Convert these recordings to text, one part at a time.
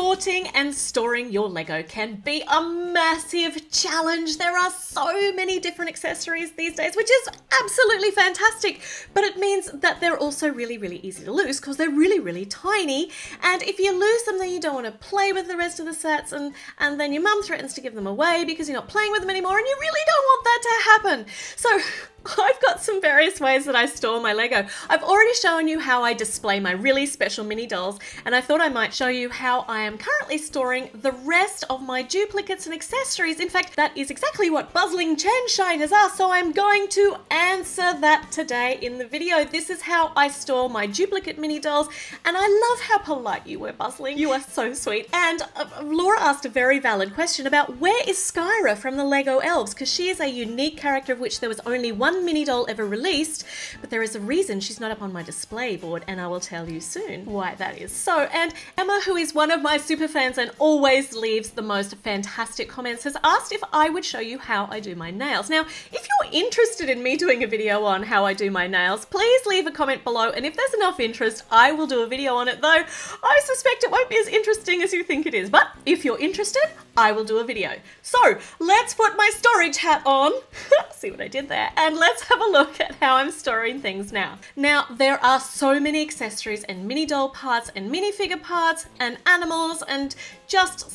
Sorting and storing your Lego can be a massive challenge. There are so many different accessories these days, which is absolutely fantastic, but it means that they're also really, really easy to lose because they're really, really tiny. And if you lose them, then you don't want to play with the rest of the sets, and, and then your mum threatens to give them away because you're not playing with them anymore, and you really don't want that to happen. So I've got some various ways that I store my Lego. I've already shown you how I display my really special mini dolls, and I thought I might show you how I am currently storing the rest of my duplicates and accessories. In fact, that is exactly what Buzzling Shine has asked, so I'm going to answer that today in the video. This is how I store my duplicate mini dolls, and I love how polite you were, Buzzling. You are so sweet. And uh, Laura asked a very valid question about where is Skyra from the Lego Elves, because she is a unique character of which there was only one one mini doll ever released, but there is a reason she's not up on my display board, and I will tell you soon why that is. So, and Emma, who is one of my super fans and always leaves the most fantastic comments, has asked if I would show you how I do my nails. Now, if you're interested in me doing a video on how I do my nails, please leave a comment below, and if there's enough interest, I will do a video on it, though I suspect it won't be as interesting as you think it is. But if you're interested, I will do a video. So, let's put my storage hat on, see what I did there, and let's have a look at how I'm storing things now. Now, there are so many accessories and mini doll parts and minifigure parts and animals and just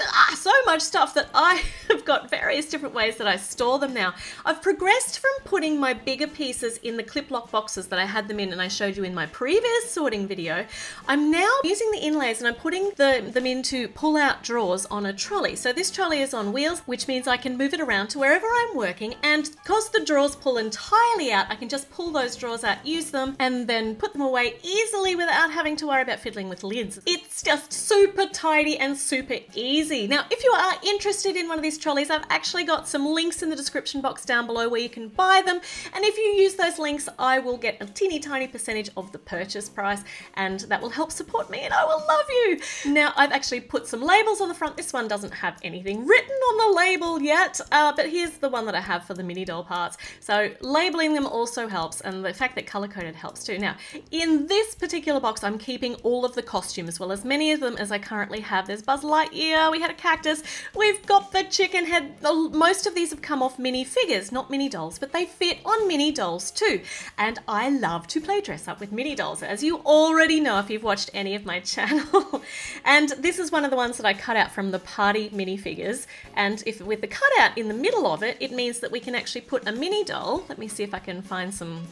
Ah, so much stuff that I have got various different ways that I store them now. I've progressed from putting my bigger pieces in the clip lock boxes that I had them in and I showed you in my previous sorting video. I'm now using the inlays and I'm putting the, them into pull out drawers on a trolley. So this trolley is on wheels, which means I can move it around to wherever I'm working and because the drawers pull entirely out, I can just pull those drawers out, use them and then put them away easily without having to worry about fiddling with lids. It's just super tidy and super easy. Now, if you are interested in one of these trolleys, I've actually got some links in the description box down below where you can buy them. And if you use those links, I will get a teeny tiny percentage of the purchase price and that will help support me and I will love you. Now, I've actually put some labels on the front. This one doesn't have anything written on the label yet, uh, but here's the one that I have for the mini doll parts. So labeling them also helps and the fact that color coded helps too. Now, in this particular box, I'm keeping all of the costumes, as well as many of them as I currently have. There's Buzz Lightyear, we had a cactus, we've got the chicken head. Most of these have come off mini figures, not mini dolls, but they fit on mini dolls too. And I love to play dress up with mini dolls, as you already know if you've watched any of my channel. and this is one of the ones that I cut out from the party minifigures. And if with the cutout in the middle of it, it means that we can actually put a mini doll. Let me see if I can find some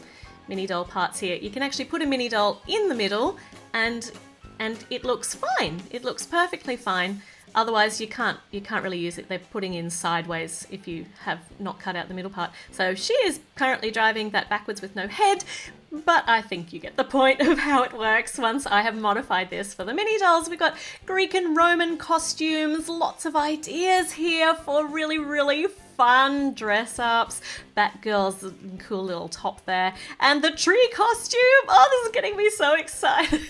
mini doll parts here. You can actually put a mini doll in the middle and and it looks fine. It looks perfectly fine. Otherwise, you can't you can't really use it. They're putting in sideways if you have not cut out the middle part. So she is currently driving that backwards with no head, but I think you get the point of how it works once I have modified this for the mini dolls. We've got Greek and Roman costumes, lots of ideas here for really, really fun dress ups. Batgirl's cool little top there. And the tree costume. Oh, this is getting me so excited.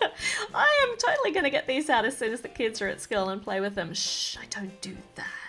I am totally going to get these out as soon as the kids are at school and play with them. Shh, I don't do that.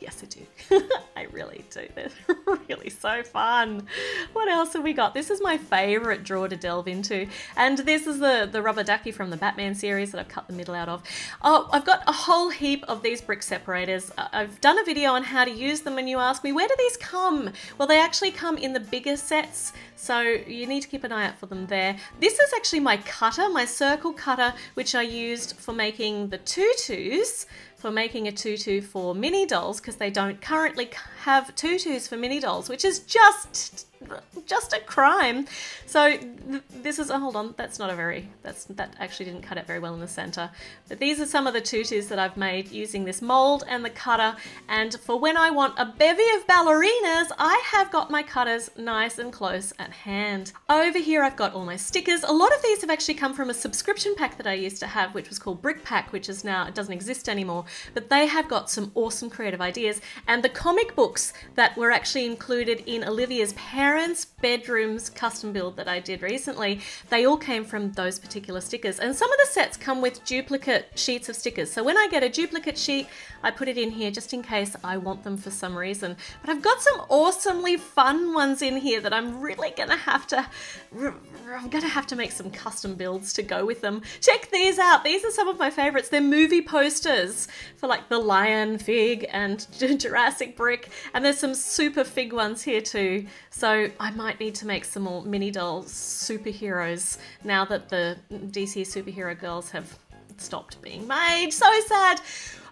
Yes, I do. I really do. They're really so fun. What else have we got? This is my favorite drawer to delve into. And this is the, the rubber ducky from the Batman series that I've cut the middle out of. Oh, I've got a whole heap of these brick separators. I've done a video on how to use them and you ask me, where do these come? Well, they actually come in the bigger sets. So you need to keep an eye out for them there. This is actually my cutter, my circle cutter, which I used for making the tutus for making a tutu for mini dolls because they don't currently have tutus for mini dolls, which is just just a crime. So th this is, oh, hold on, that's not a very, that's that actually didn't cut it very well in the center. But these are some of the tutus that I've made using this mold and the cutter. And for when I want a bevy of ballerinas, I have got my cutters nice and close at hand. Over here, I've got all my stickers. A lot of these have actually come from a subscription pack that I used to have, which was called Brick Pack, which is now, it doesn't exist anymore, but they have got some awesome creative ideas. And the comic books that were actually included in Olivia's parents parents' bedrooms custom build that I did recently, they all came from those particular stickers. And some of the sets come with duplicate sheets of stickers. So when I get a duplicate sheet, I put it in here just in case I want them for some reason. But I've got some awesomely fun ones in here that I'm really gonna have to, I'm gonna have to make some custom builds to go with them. Check these out. These are some of my favorites. They're movie posters for like the Lion Fig and Jurassic Brick. And there's some super fig ones here too. So I might need to make some more mini doll superheroes now that the DC superhero girls have stopped being made. So sad.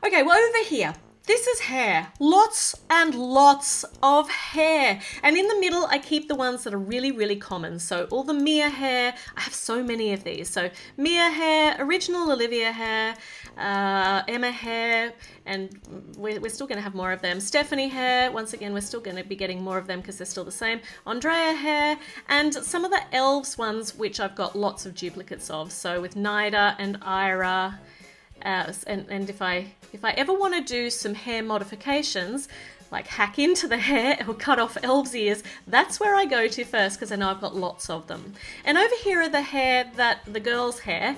Okay, well, over here, this is hair. Lots and lots of hair. And in the middle, I keep the ones that are really, really common. So all the Mia hair, I have so many of these. So Mia hair, original Olivia hair, uh, Emma hair, and we're, we're still going to have more of them. Stephanie hair, once again, we're still going to be getting more of them because they're still the same. Andrea hair, and some of the elves ones, which I've got lots of duplicates of. So with Naida and Aira, uh, and, and if I if I ever want to do some hair modifications, like hack into the hair or cut off elves ears, that's where I go to first because I know I've got lots of them. And over here are the hair that the girls' hair,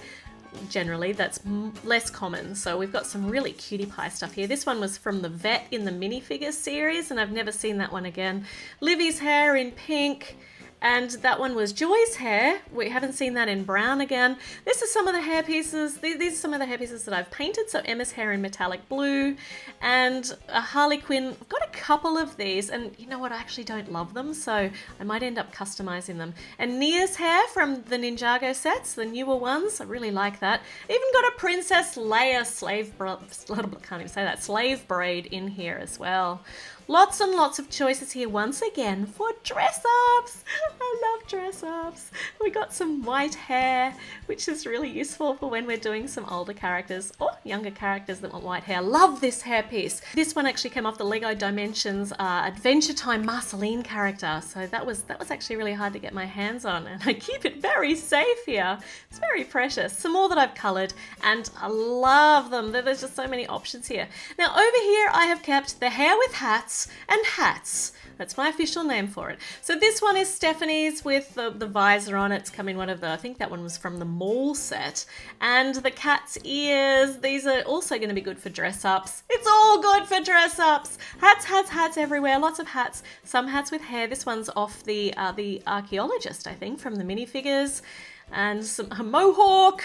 generally that's less common. So we've got some really cutie pie stuff here. This one was from the vet in the minifigures series and I've never seen that one again. Livi's hair in pink. And that one was Joy's hair. We haven't seen that in brown again. This is some of the hair pieces. These are some of the hair pieces that I've painted. So Emma's hair in metallic blue and a Harley Quinn. I've got a couple of these and you know what? I actually don't love them. So I might end up customizing them. And Nya's hair from the Ninjago sets, the newer ones. I really like that. Even got a Princess Leia slave, can't even say that, slave braid in here as well. Lots and lots of choices here once again for dress ups. I love dress ups. We got some white hair, which is really useful for when we're doing some older characters or younger characters that want white hair. Love this hair piece. This one actually came off the Lego Dimensions uh, Adventure Time Marceline character. So that was that was actually really hard to get my hands on and I keep it very safe here. It's very precious. Some more that I've colored and I love them. There's just so many options here. Now over here I have kept the hair with hats hats and hats. That's my official name for it. So this one is Stephanie's with the, the visor on. It's coming one of the, I think that one was from the mall set. And the cat's ears, these are also going to be good for dress ups. It's all good for dress ups. Hats, hats, hats everywhere. Lots of hats. Some hats with hair. This one's off the, uh, the archaeologist, I think, from the minifigures and some a mohawk.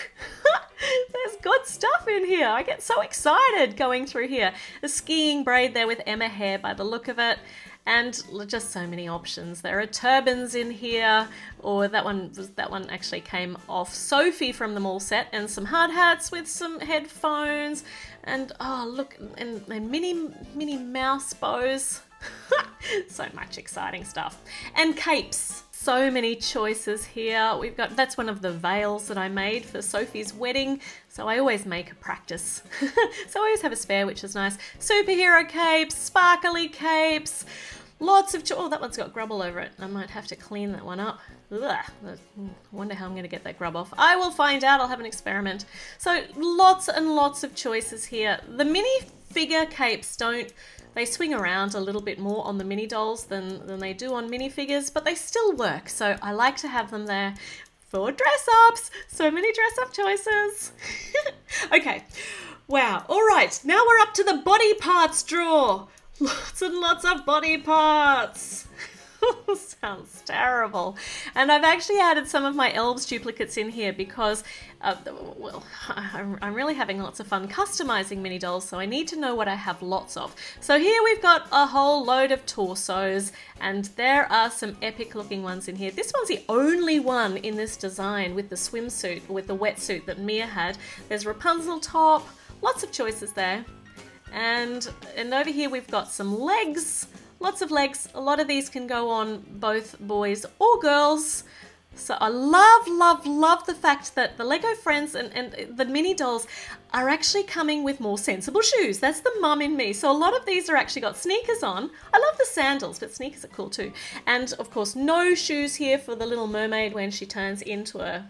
There's good stuff in here. I get so excited going through here. A skiing braid there with Emma hair by the look of it. And just so many options. There are turbans in here, or that one was that one actually came off Sophie from the mall set, and some hard hats with some headphones, and oh look, and, and mini mini mouse bows. so much exciting stuff. And capes so many choices here. We've got, that's one of the veils that I made for Sophie's wedding. So I always make a practice. so I always have a spare, which is nice. Superhero capes, sparkly capes, lots of, oh, that one's got grub all over it. I might have to clean that one up. Ugh, I wonder how I'm going to get that grub off. I will find out. I'll have an experiment. So lots and lots of choices here. The mini figure capes don't they swing around a little bit more on the mini dolls than, than they do on minifigures, but they still work. So I like to have them there for dress ups. So many dress up choices. okay. Wow. All right. Now we're up to the body parts drawer. Lots and lots of body parts. Sounds terrible. And I've actually added some of my elves duplicates in here because, uh, well, I'm really having lots of fun customizing mini dolls, so I need to know what I have lots of. So here we've got a whole load of torsos, and there are some epic looking ones in here. This one's the only one in this design with the swimsuit, with the wetsuit that Mia had. There's Rapunzel top, lots of choices there. And, and over here we've got some legs, Lots of legs. A lot of these can go on both boys or girls. So I love, love, love the fact that the Lego Friends and, and the mini dolls are actually coming with more sensible shoes. That's the mum in me. So a lot of these are actually got sneakers on. I love the sandals, but sneakers are cool too. And of course, no shoes here for the little mermaid when she turns into a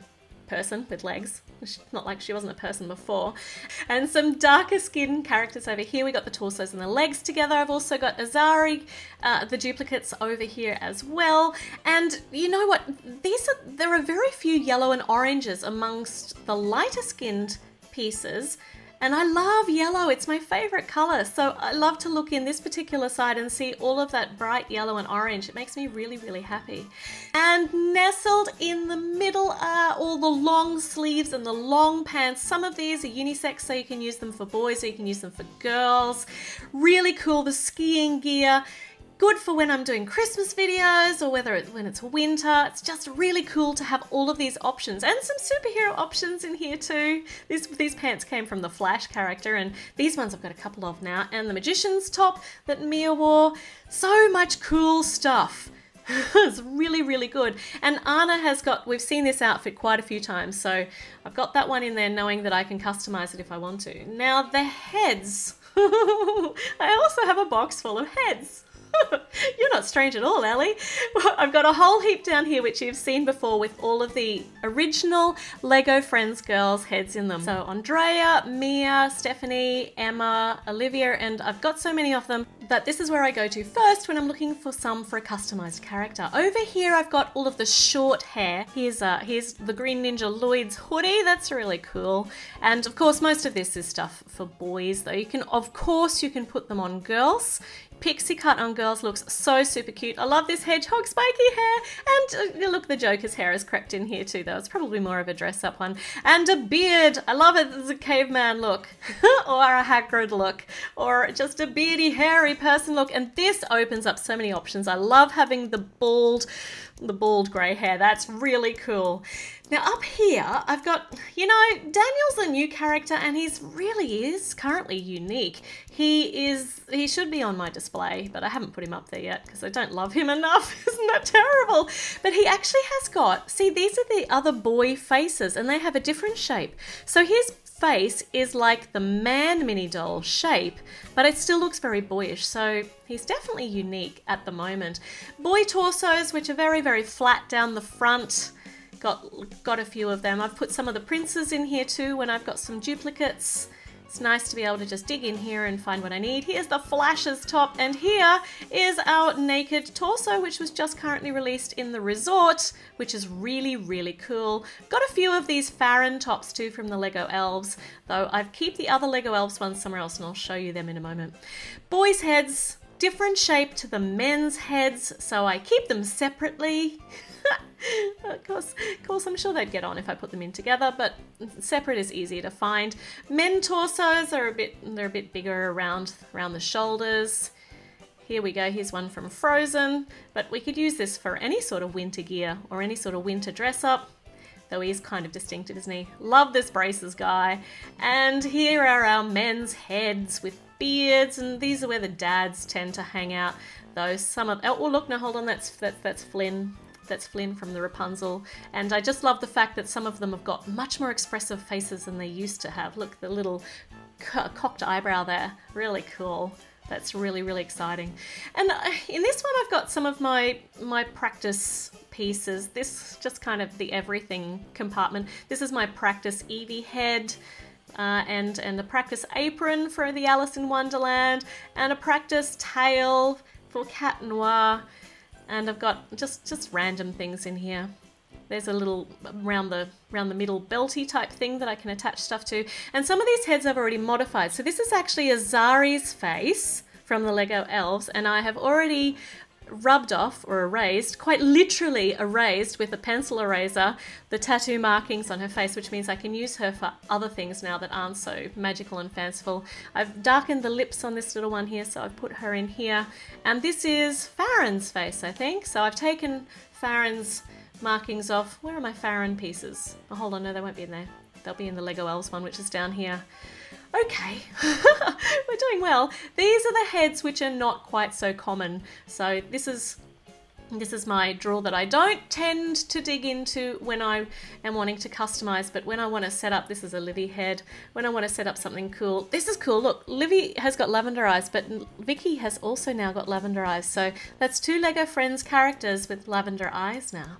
person with legs. It's not like she wasn't a person before. And some darker skin characters over here. We got the torsos and the legs together. I've also got Azari, uh, the duplicates over here as well. And you know what? These are there are very few yellow and oranges amongst the lighter skinned pieces. And I love yellow, it's my favorite color. So I love to look in this particular side and see all of that bright yellow and orange. It makes me really, really happy. And nestled in the middle are all the long sleeves and the long pants. Some of these are unisex, so you can use them for boys or you can use them for girls. Really cool, the skiing gear good for when I'm doing Christmas videos or whether it's when it's winter. It's just really cool to have all of these options and some superhero options in here too. These, these pants came from the Flash character and these ones I've got a couple of now and the Magician's top that Mia wore. So much cool stuff. it's really, really good. And Anna has got, we've seen this outfit quite a few times, so I've got that one in there knowing that I can customize it if I want to. Now the heads. I also have a box full of heads. You're not strange at all, Ellie. I've got a whole heap down here which you've seen before with all of the original Lego Friends girls heads in them. So Andrea, Mia, Stephanie, Emma, Olivia, and I've got so many of them that this is where I go to first when I'm looking for some for a customized character. Over here I've got all of the short hair. Here's, uh, here's the Green Ninja Lloyd's hoodie. That's really cool. And of course most of this is stuff for boys though. You can, of course, you can put them on girls. Pixie cut on girls looks so super cute. I love this hedgehog spiky hair. And uh, look, the Joker's hair is crept in here too, though. It's probably more of a dress up one. And a beard. I love it as a caveman look. or a Hagrid look. Or just a beardy, hairy person look. And this opens up so many options. I love having the bald, the bald grey hair. That's really cool. Now up here, I've got, you know, Daniel's a new character and he's really is currently unique. He is, he should be on my display, but I haven't put him up there yet because I don't love him enough. Isn't that terrible? But he actually has got, see, these are the other boy faces and they have a different shape. So his face is like the man mini doll shape, but it still looks very boyish. So he's definitely unique at the moment. Boy torsos, which are very, very flat down the front got got a few of them. I've put some of the princes in here too when I've got some duplicates. It's nice to be able to just dig in here and find what I need. Here's the Flashes top and here is our naked torso which was just currently released in the resort which is really really cool. Got a few of these Farran tops too from the Lego Elves though I keep the other Lego Elves ones somewhere else and I'll show you them in a moment. Boys heads different shape to the men's heads so I keep them separately. of course, of course, I'm sure they'd get on if I put them in together, but separate is easier to find. Men torsos are a bit, they're a bit bigger around, around the shoulders. Here we go, here's one from Frozen, but we could use this for any sort of winter gear or any sort of winter dress up, though he is kind of distinctive, isn't he? Love this braces guy. And here are our men's heads with beards, and these are where the dads tend to hang out. Though some of oh, oh look, no hold on, that's that's that's Flynn that's Flynn from the Rapunzel. And I just love the fact that some of them have got much more expressive faces than they used to have. Look, the little co cocked eyebrow there. Really cool. That's really, really exciting. And uh, in this one, I've got some of my, my practice pieces. This just kind of the everything compartment. This is my practice Evie head. Uh, and, and a practice apron for the Alice in Wonderland, and a practice tail for Cat Noir, and I've got just, just random things in here. There's a little round the round the middle belty type thing that I can attach stuff to. And some of these heads I've already modified. So this is actually a Azari's face from the Lego Elves and I have already rubbed off or erased, quite literally erased with a pencil eraser, the tattoo markings on her face, which means I can use her for other things now that aren't so magical and fanciful. I've darkened the lips on this little one here, so I've put her in here. And this is Farran's face, I think. So I've taken Farran's markings off. Where are my Farran pieces? Oh, hold on, no, they won't be in there. They'll be in the Lego Elves one, which is down here. Okay, we're doing well. These are the heads which are not quite so common. So this is this is my drawer that I don't tend to dig into when I am wanting to customize, but when I want to set up, this is a Livi head, when I want to set up something cool, this is cool. Look, Livi has got lavender eyes, but Vicky has also now got lavender eyes. So that's two Lego Friends characters with lavender eyes now.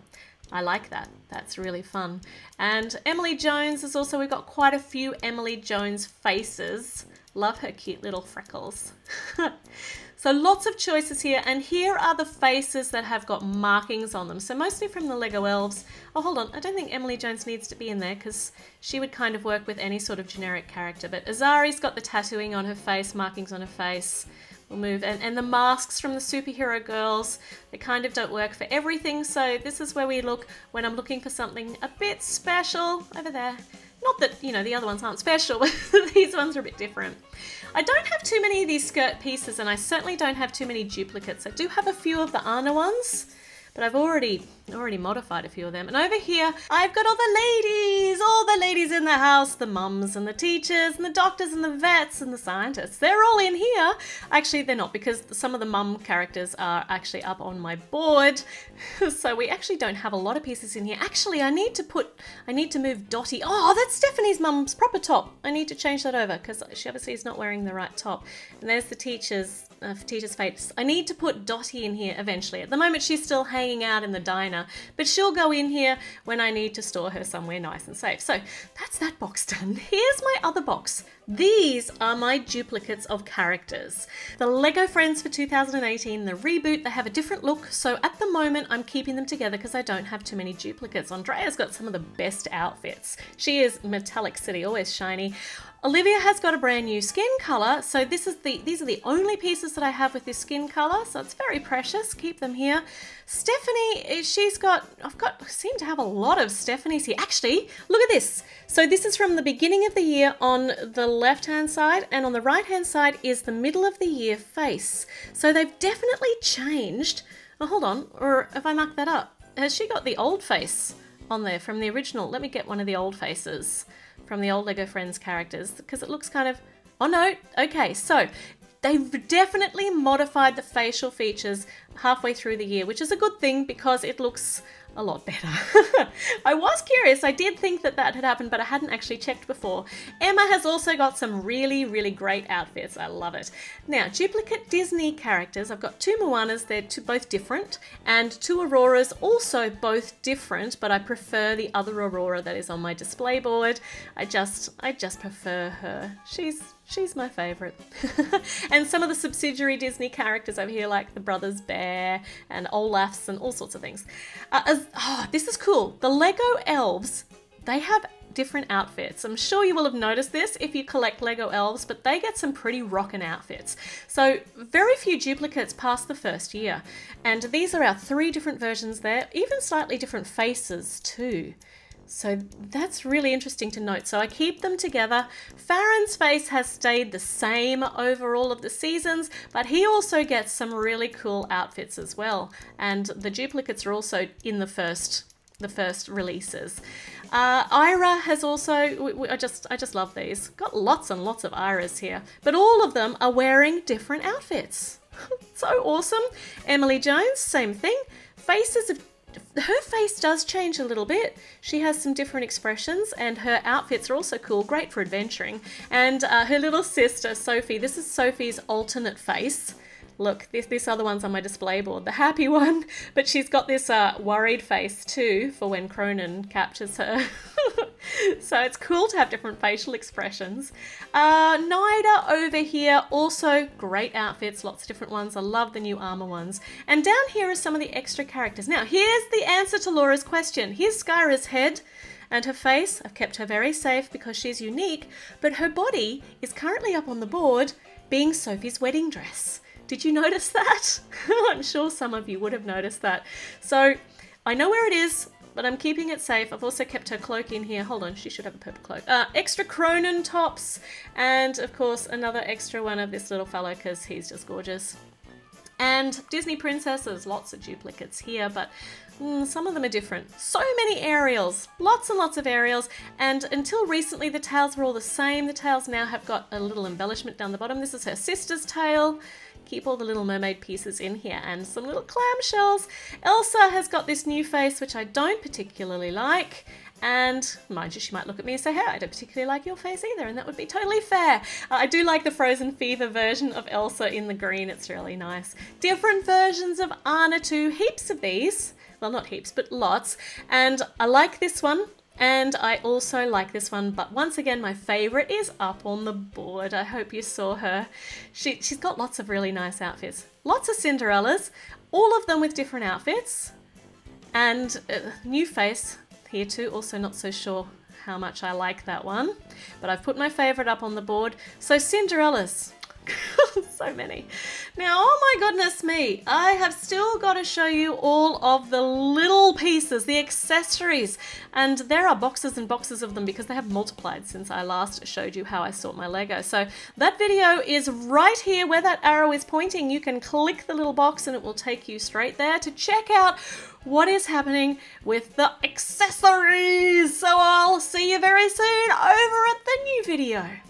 I like that. That's really fun. And Emily Jones is also, we've got quite a few Emily Jones faces. Love her cute little freckles. so lots of choices here. And here are the faces that have got markings on them. So mostly from the Lego Elves. Oh, hold on. I don't think Emily Jones needs to be in there because she would kind of work with any sort of generic character. But Azari's got the tattooing on her face, markings on her face. We'll move. And, and the masks from the superhero girls, they kind of don't work for everything. So this is where we look when I'm looking for something a bit special over there. Not that, you know, the other ones aren't special, but these ones are a bit different. I don't have too many of these skirt pieces and I certainly don't have too many duplicates. I do have a few of the Anna ones but I've already already modified a few of them. And over here, I've got all the ladies, all the ladies in the house, the mums and the teachers and the doctors and the vets and the scientists. They're all in here. Actually, they're not because some of the mum characters are actually up on my board. so we actually don't have a lot of pieces in here. Actually, I need to put, I need to move Dotty. Oh, that's Stephanie's mum's proper top. I need to change that over because she obviously is not wearing the right top. And there's the teachers uh, Teacher's Fates. I need to put Dottie in here eventually. At the moment, she's still hanging out in the diner, but she'll go in here when I need to store her somewhere nice and safe. So that's that box done. Here's my other box. These are my duplicates of characters. The Lego Friends for 2018, the reboot, they have a different look. So at the moment, I'm keeping them together because I don't have too many duplicates. Andrea's got some of the best outfits. She is Metallic City, always shiny. Olivia has got a brand new skin color, so this is the these are the only pieces that I have with this skin color, so it's very precious. Keep them here. Stephanie, eh, she's got I've got I seem to have a lot of Stephanies here. Actually, look at this. So this is from the beginning of the year on the left-hand side, and on the right-hand side is the middle of the year face. So they've definitely changed. Oh, hold on, or have I marked that up? Has she got the old face on there from the original? Let me get one of the old faces from the old Lego Friends characters because it looks kind of. Oh no, okay, so they've definitely modified the facial features halfway through the year, which is a good thing because it looks a lot better. I was curious, I did think that that had happened, but I hadn't actually checked before. Emma has also got some really, really great outfits. I love it. Now, duplicate Disney characters. I've got two Moanas, they're two, both different, and two Auroras, also both different, but I prefer the other Aurora that is on my display board. I just, I just prefer her. She's She's my favourite. and some of the subsidiary Disney characters over here, like the Brothers Bear and Olaf's and all sorts of things. Uh, as, oh, this is cool. The Lego elves, they have different outfits. I'm sure you will have noticed this if you collect Lego elves, but they get some pretty rockin' outfits. So very few duplicates past the first year. And these are our three different versions there, even slightly different faces too. So that's really interesting to note. So I keep them together. Farran's face has stayed the same over all of the seasons, but he also gets some really cool outfits as well. And the duplicates are also in the first the first releases. Uh, Aira has also, we, we, I just I just love these. Got lots and lots of Airas here, but all of them are wearing different outfits. so awesome. Emily Jones, same thing. Faces of her face does change a little bit. She has some different expressions, and her outfits are also cool, great for adventuring. And uh, her little sister, Sophie, this is Sophie's alternate face. Look, this, this other one's on my display board, the happy one, but she's got this uh, worried face too for when Cronan captures her. so it's cool to have different facial expressions. Uh, Naida over here, also great outfits, lots of different ones. I love the new armor ones. And down here are some of the extra characters. Now, here's the answer to Laura's question. Here's Skyra's head and her face. I've kept her very safe because she's unique, but her body is currently up on the board being Sophie's wedding dress. Did you notice that? I'm sure some of you would have noticed that. So I know where it is, but I'm keeping it safe. I've also kept her cloak in here. Hold on, she should have a purple cloak. Uh, extra Cronan tops, and of course another extra one of this little fellow because he's just gorgeous. And Disney princesses, lots of duplicates here, but mm, some of them are different. So many Ariels, lots and lots of Ariels, and until recently the tails were all the same. The tails now have got a little embellishment down the bottom. This is her sister's tail keep all the Little Mermaid pieces in here and some little clamshells. Elsa has got this new face, which I don't particularly like. And mind you, she might look at me and say, hey, I don't particularly like your face either, and that would be totally fair. Uh, I do like the Frozen Fever version of Elsa in the green, it's really nice. Different versions of Anna too, heaps of these. Well, not heaps, but lots. And I like this one. And I also like this one, but once again, my favorite is up on the board. I hope you saw her. She, she's got lots of really nice outfits. Lots of Cinderellas, all of them with different outfits. And uh, new face here too, also not so sure how much I like that one. But I've put my favorite up on the board. So Cinderellas, so many. Now, oh my goodness me, I have still got to show you all of the little pieces, the accessories. And there are boxes and boxes of them because they have multiplied since I last showed you how I sort my Lego. So that video is right here where that arrow is pointing. You can click the little box and it will take you straight there to check out what is happening with the accessories. So I'll see you very soon over at the new video.